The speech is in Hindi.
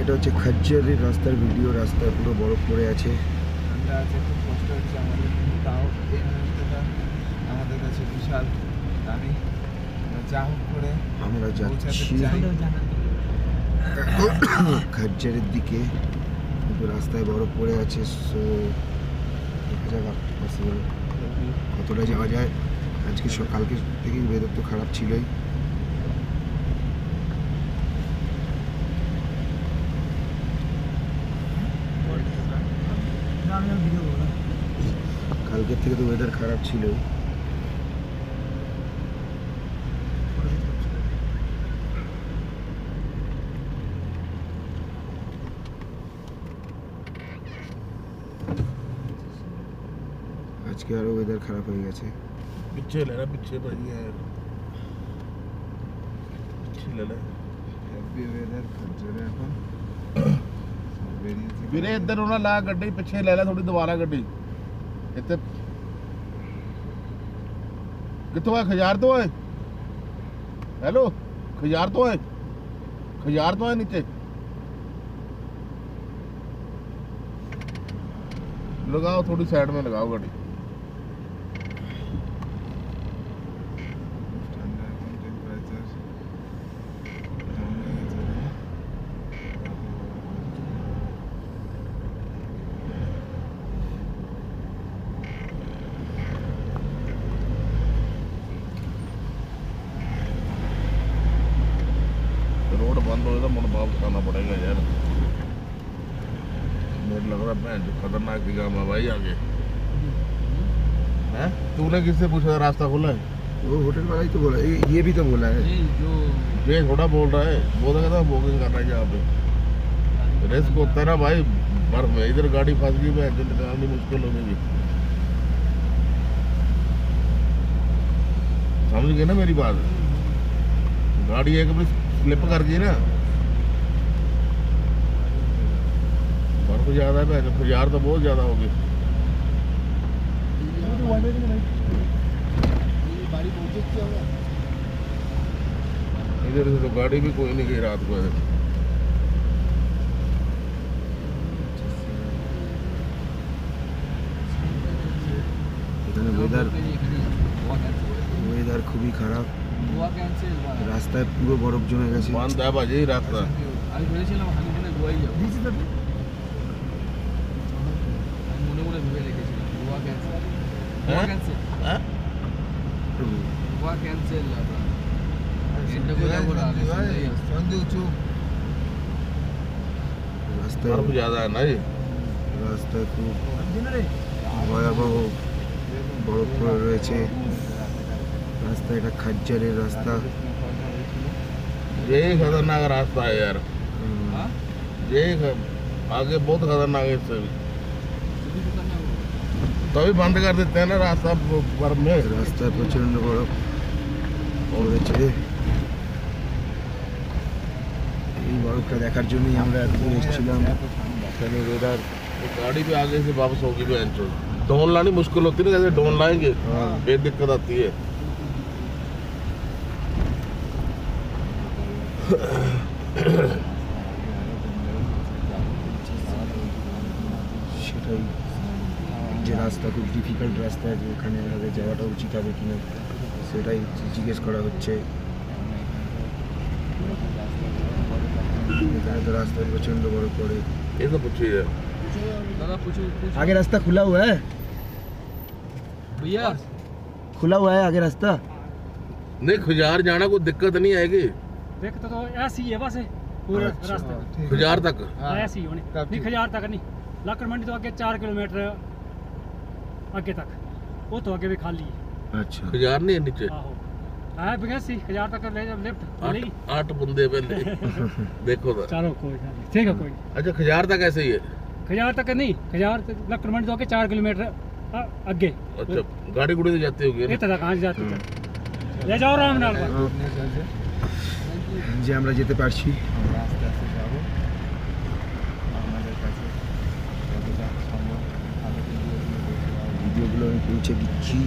এটা হচ্ছে খাজ্জারের রাস্তার ভিডিও রাস্তায় পুরো বরফ পড়ে আছে। ঠান্ডা আছে খুব কষ্ট হচ্ছে আমাদের কিন্তু তাও এই মুহূর্তটা আমাদের কাছে বিশাল দামি। যা হোক করে আমরা যাচ্ছি। খাজ্জারের দিকে কিন্তু রাস্তায় বরফ পড়ে আছে সো দেখা যাক পসিবল কতটা যাওয়া যায়। আজকে সকালকে থেকে ওয়েদার তো খারাপ ছিলই। কালকের থেকে তো ওয়েদার খারাপ ছিলই আজকে আরো ওয়েদার খারাপ হয়ে গেছে ਪਿੱਛੇ ਲੈ ਲੈ ਪਿੱਛੇ ਭਾਈ ਯਾਰ ਪਿੱਛੇ ਲੈ ਲੈ হ্যাপি ওয়েদার খাজ্জারে এখন সব বেরিয়েছে ਵੀਰੇ ਇੱਧਰ ਉਹਨਾਂ ਲਾ ਗੱਡੀ ਪਿੱਛੇ ਲੈ ਲੈ ਥੋੜੀ ਦੁਬਾਰਾ ਗੱਡੀ ਇੱਥੇ ਕਿੱਥੋਂ ਆ ਖਜਾਰ ਤੋਂ ਆਏ ਹੈਲੋ ਖਜਾਰ ਤੋਂ ਆਏ ਖਜਾਰ ਤੋਂ ਆਏ ਨੀਚੇ लगाओ थोड़ी साइड में लगाओ गाड़ी बंद हो तो मुड़ वापस आना पड़ेगा यार। मुझे लग रहा है जो खतरनाक दिखा मैं भाई आगे। हैं? तूने किससे पूछा रास्ता खुला है? वो होटल वाला ही तो बोला ये, ये भी तो बोला है। जो ये थोड़ा बोल रहा है वो तो कहता बुकिंग कर रहा है यहाँ पे। रिस्क होता है ना भाई बर्फ़ में इधर गाड़ी फंस गई मैं निकालनी मुश्किल हो गई समझ गए ना मेरी बात? गाड़ी एक बार फ्लिप कर दी ना बर्फ़ ज़्यादा है भैया फुजार तो बहुत ज़्यादा हो होगी इधर से तो गाड़ी भी कोई नहीं गई रात को वेदर वेदर खूबी खराब গোয়া ক্যান্সেল রাস্তায় পুরো বরফ জমে গেছে बंद है भाजी रास्ता আমি ভেবেছিলাম হানিমুনে গোয়াই যাবো আমি মনে মনে ভেবে রেখেছিলাম গোয়া ক্যান্সেল গোয়া হ্যাঁ? ক্যান্সেল हैं? গোয়া ক্যান্সেল এন্টাকো যাবো না আমি সন্ধ্যায় আসছি সন্ধে উঁচু রাস্তায় बर्फ ज्यादा है ना ये রাস্তায় খুব ভয়াবহ বরফ পড়ে রয়েছে রাস্তা এটা খাজ্জারের রাস্তা यही खतरनाक रास्ता है यार হুম, হ্যাঁ यही ख- आगे बहुत खतरनाक है इससे भी শুধু দোকান না तभी बंद कर देते हैं ना रास्ता ब- बर्फ में রাস্তায় প্রচন্ড বরফ পড়েছে এই বরফটা দেখার জন্যই আমরা এতদূর এসেছিলাম এখানে ওয়েদার तो गाड़ी भी आगे से वापस होगी भी एंट्रो डोन लानी मुश्किल होती है ना जैसे डोन लाएंगे हाँ। ये दिक्कत आती है সেটাই যে রাস্তা খুব ডিফিকাল্ট রাস্তা যে ওখানে আমাদের যাওয়াটা উচিত হবে কিনা সেটাই জিজ্ঞেস করা হচ্ছে এখানে তো রাস্তায় প্রচন্ড বরফ পড়ে ये तो पूछिए দাদা পুছু পুছু आगे रास्ता खुला हुआ है भैया खुला हुआ है आगे रास्ता नहीं खुजार जाना कोई दिक्कत नहीं आएगी ਦੇਖ ਤਾ ਤੋ ਐਸੀ ਹੈ ਬਸ पूरे रास्ते। खजार तक? हाँ, ऐसी होने नहीं खजार तक नहीं। लाकर मंडी तो आगे चार किलोमीटर आगे तक। वो तो आगे भी खाली है। अच्छा। खजार नहीं है नीचे? हाँ बिगैसी खजार तक ले जब लेफ़्ट तो आठ आठ बंदे पहले। देखो तो। चलो कोई ठीक है कोई। अच्छा खजार तक ऐसे ही है? खजार तक नहीं खजार लाकर मंडी तो आगे चार किलोमीटर आगे। अच्छा गाड़ी गुड़ी तो जाते होगी ये तो कहाँ जाते हम्म। ले जाओ राम नाल। যে আমরা যেতে পারছি। আমরা আস্তে আস্তে যাব। আমাদের কাছে যতটা সম্ভব ভিডিওগুলো আমি পৌঁছে দিচ্ছি।